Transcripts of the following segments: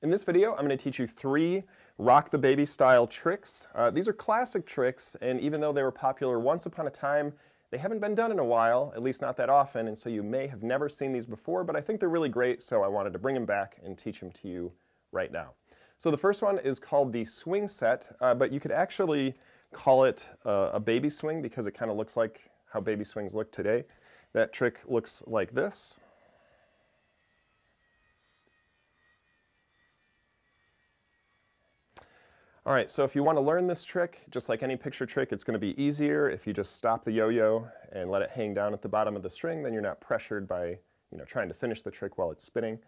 In this video, I'm going to teach you three rock the baby style tricks. Uh, these are classic tricks, and even though they were popular once upon a time, they haven't been done in a while, at least not that often, and so you may have never seen these before, but I think they're really great, so I wanted to bring them back and teach them to you right now. So the first one is called the swing set, uh, but you could actually call it uh, a baby swing because it kind of looks like how baby swings look today. That trick looks like this. All right, so if you want to learn this trick, just like any picture trick, it's going to be easier if you just stop the yo-yo and let it hang down at the bottom of the string, then you're not pressured by you know, trying to finish the trick while it's spinning.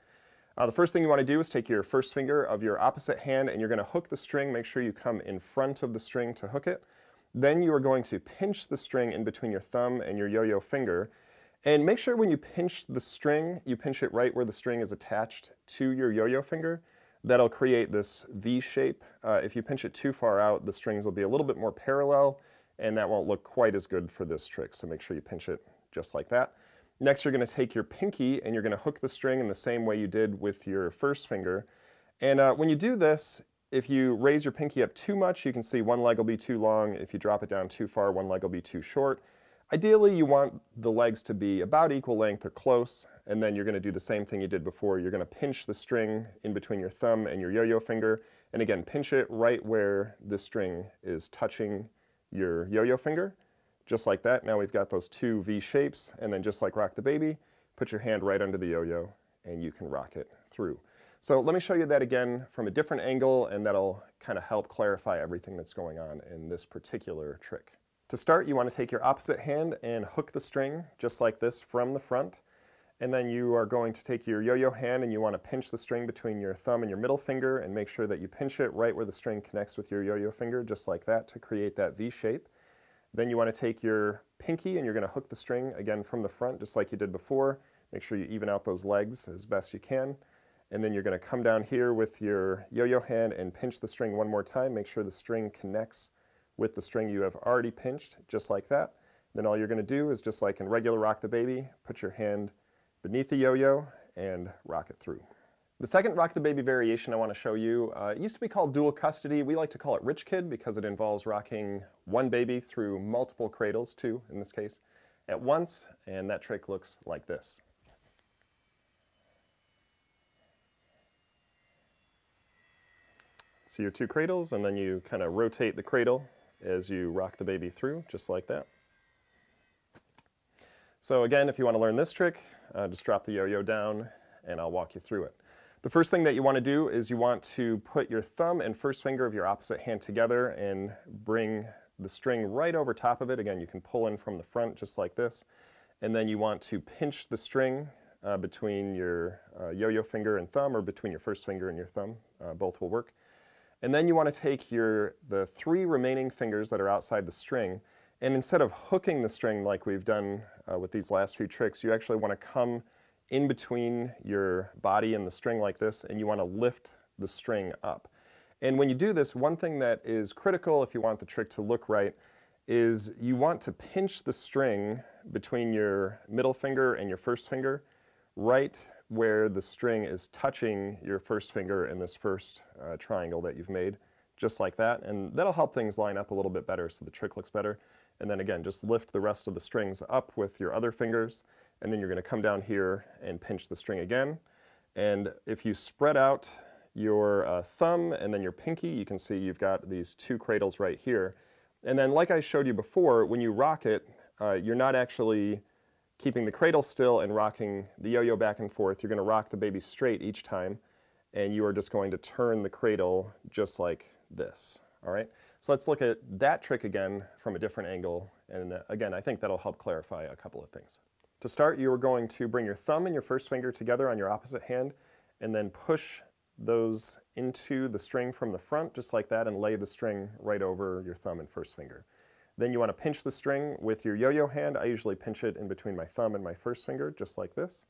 Uh, the first thing you want to do is take your first finger of your opposite hand and you're going to hook the string. Make sure you come in front of the string to hook it. Then you are going to pinch the string in between your thumb and your yo-yo finger. And make sure when you pinch the string, you pinch it right where the string is attached to your yo-yo finger that'll create this V shape. Uh, if you pinch it too far out, the strings will be a little bit more parallel and that won't look quite as good for this trick. So make sure you pinch it just like that. Next, you're going to take your pinky and you're going to hook the string in the same way you did with your first finger. And uh, when you do this, if you raise your pinky up too much, you can see one leg will be too long. If you drop it down too far, one leg will be too short. Ideally, you want the legs to be about equal length or close, and then you're going to do the same thing you did before. You're going to pinch the string in between your thumb and your yo-yo finger, and again, pinch it right where the string is touching your yo-yo finger, just like that. Now we've got those two V shapes, and then just like Rock the Baby, put your hand right under the yo-yo, and you can rock it through. So let me show you that again from a different angle, and that'll kind of help clarify everything that's going on in this particular trick. To start, you want to take your opposite hand and hook the string just like this from the front. And then you are going to take your yo-yo hand and you want to pinch the string between your thumb and your middle finger and make sure that you pinch it right where the string connects with your yo-yo finger, just like that, to create that V shape. Then you want to take your pinky and you're going to hook the string again from the front, just like you did before. Make sure you even out those legs as best you can. And then you're going to come down here with your yo-yo hand and pinch the string one more time. Make sure the string connects with the string you have already pinched, just like that. Then all you're going to do is just like in regular Rock the Baby, put your hand beneath the yo-yo and rock it through. The second Rock the Baby variation I want to show you, uh, used to be called dual custody. We like to call it Rich Kid because it involves rocking one baby through multiple cradles, two in this case, at once, and that trick looks like this. See your two cradles, and then you kind of rotate the cradle as you rock the baby through, just like that. So again, if you want to learn this trick, uh, just drop the yo-yo down and I'll walk you through it. The first thing that you want to do is you want to put your thumb and first finger of your opposite hand together and bring the string right over top of it. Again, you can pull in from the front just like this. And then you want to pinch the string uh, between your uh, yo-yo finger and thumb or between your first finger and your thumb. Uh, both will work. And then you want to take your the three remaining fingers that are outside the string, and instead of hooking the string like we've done uh, with these last few tricks, you actually want to come in between your body and the string like this, and you want to lift the string up. And when you do this, one thing that is critical if you want the trick to look right is you want to pinch the string between your middle finger and your first finger right where the string is touching your first finger in this first uh, triangle that you've made, just like that. And that'll help things line up a little bit better so the trick looks better. And then again, just lift the rest of the strings up with your other fingers, and then you're gonna come down here and pinch the string again. And if you spread out your uh, thumb and then your pinky, you can see you've got these two cradles right here. And then like I showed you before, when you rock it, uh, you're not actually keeping the cradle still and rocking the yo-yo back and forth. You're going to rock the baby straight each time, and you are just going to turn the cradle just like this. All right, so let's look at that trick again from a different angle, and uh, again, I think that'll help clarify a couple of things. To start, you are going to bring your thumb and your first finger together on your opposite hand, and then push those into the string from the front, just like that, and lay the string right over your thumb and first finger. Then you want to pinch the string with your yo-yo hand. I usually pinch it in between my thumb and my first finger, just like this.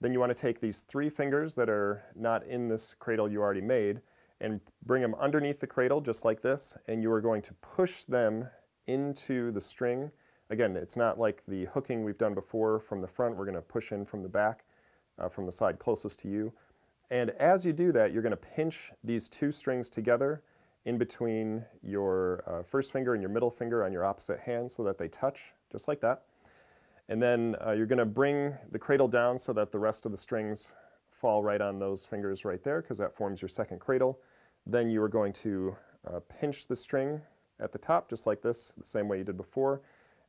Then you want to take these three fingers that are not in this cradle you already made and bring them underneath the cradle, just like this, and you are going to push them into the string. Again, it's not like the hooking we've done before from the front. We're going to push in from the back, uh, from the side closest to you. And as you do that, you're going to pinch these two strings together in between your uh, first finger and your middle finger on your opposite hand so that they touch, just like that. And then uh, you're going to bring the cradle down so that the rest of the strings fall right on those fingers right there because that forms your second cradle. Then you are going to uh, pinch the string at the top just like this, the same way you did before.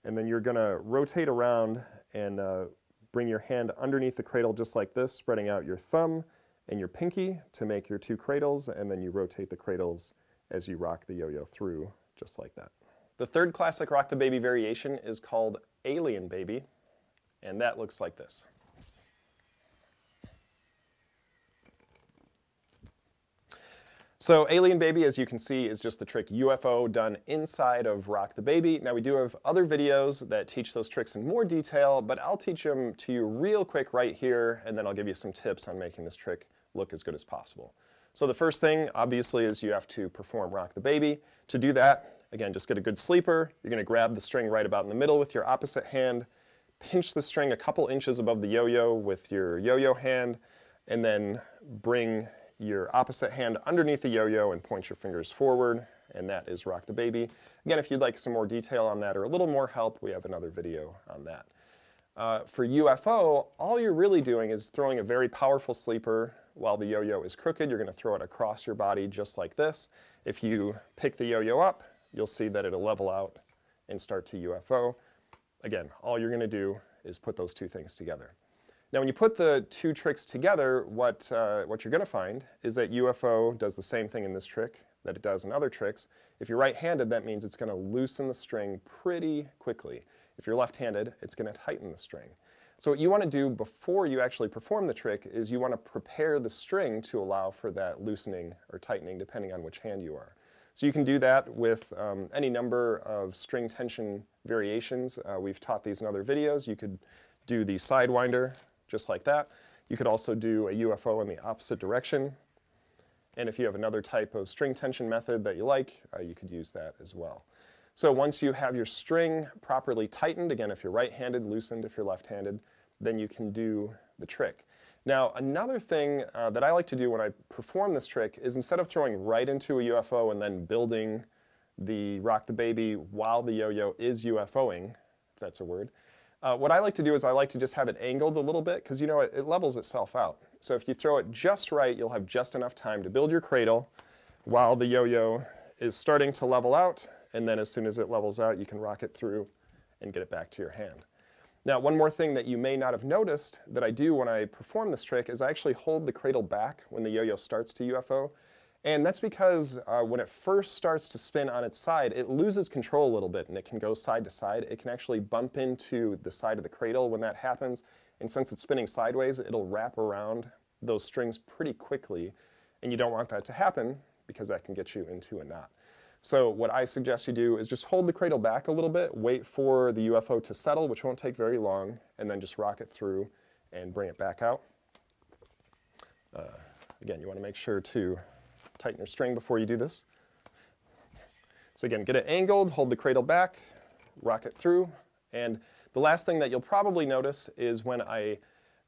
And then you're going to rotate around and uh, bring your hand underneath the cradle just like this, spreading out your thumb and your pinky to make your two cradles, and then you rotate the cradles as you rock the yo-yo through, just like that. The third classic Rock the Baby variation is called Alien Baby, and that looks like this. So Alien Baby, as you can see, is just the trick UFO done inside of Rock the Baby. Now we do have other videos that teach those tricks in more detail, but I'll teach them to you real quick right here, and then I'll give you some tips on making this trick look as good as possible. So the first thing, obviously, is you have to perform Rock the Baby. To do that, again, just get a good sleeper. You're going to grab the string right about in the middle with your opposite hand, pinch the string a couple inches above the yo-yo with your yo-yo hand, and then bring your opposite hand underneath the yo-yo and point your fingers forward, and that is Rock the Baby. Again, if you'd like some more detail on that or a little more help, we have another video on that. Uh, for UFO, all you're really doing is throwing a very powerful sleeper while the yo-yo is crooked. You're going to throw it across your body just like this. If you pick the yo-yo up, you'll see that it'll level out and start to UFO. Again, all you're going to do is put those two things together. Now when you put the two tricks together, what, uh, what you're going to find is that UFO does the same thing in this trick that it does in other tricks. If you're right-handed, that means it's going to loosen the string pretty quickly. If you're left-handed, it's going to tighten the string. So what you want to do before you actually perform the trick is you want to prepare the string to allow for that loosening or tightening depending on which hand you are. So you can do that with um, any number of string tension variations. Uh, we've taught these in other videos. You could do the sidewinder, just like that. You could also do a UFO in the opposite direction. And if you have another type of string tension method that you like, uh, you could use that as well. So once you have your string properly tightened, again, if you're right-handed, loosened if you're left-handed, then you can do the trick. Now, another thing uh, that I like to do when I perform this trick is instead of throwing right into a UFO and then building the rock the baby while the yo-yo is UFOing, if that's a word, uh, what I like to do is I like to just have it angled a little bit because you know it, it levels itself out. So if you throw it just right, you'll have just enough time to build your cradle while the yo-yo is starting to level out, and then as soon as it levels out, you can rock it through and get it back to your hand. Now, one more thing that you may not have noticed that I do when I perform this trick is I actually hold the cradle back when the yo-yo starts to UFO. And that's because uh, when it first starts to spin on its side, it loses control a little bit and it can go side to side. It can actually bump into the side of the cradle when that happens. And since it's spinning sideways, it'll wrap around those strings pretty quickly. And you don't want that to happen because that can get you into a knot. So what I suggest you do is just hold the cradle back a little bit, wait for the UFO to settle, which won't take very long, and then just rock it through and bring it back out. Uh, again, you want to make sure to tighten your string before you do this. So again, get it angled, hold the cradle back, rock it through, and the last thing that you'll probably notice is when I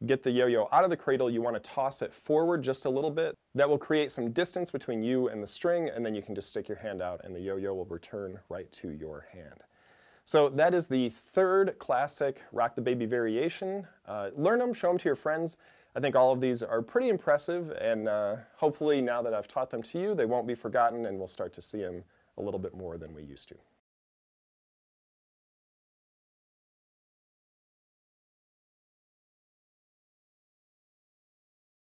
get the yo-yo out of the cradle, you want to toss it forward just a little bit. That will create some distance between you and the string, and then you can just stick your hand out and the yo-yo will return right to your hand. So that is the third classic Rock the Baby variation. Uh, learn them, show them to your friends. I think all of these are pretty impressive, and uh, hopefully now that I've taught them to you, they won't be forgotten, and we'll start to see them a little bit more than we used to.